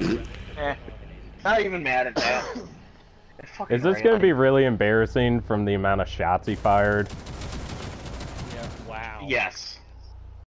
Eh, not even mad at that. Is this gonna be really embarrassing from the amount of shots he fired? Yeah. Wow. Yes.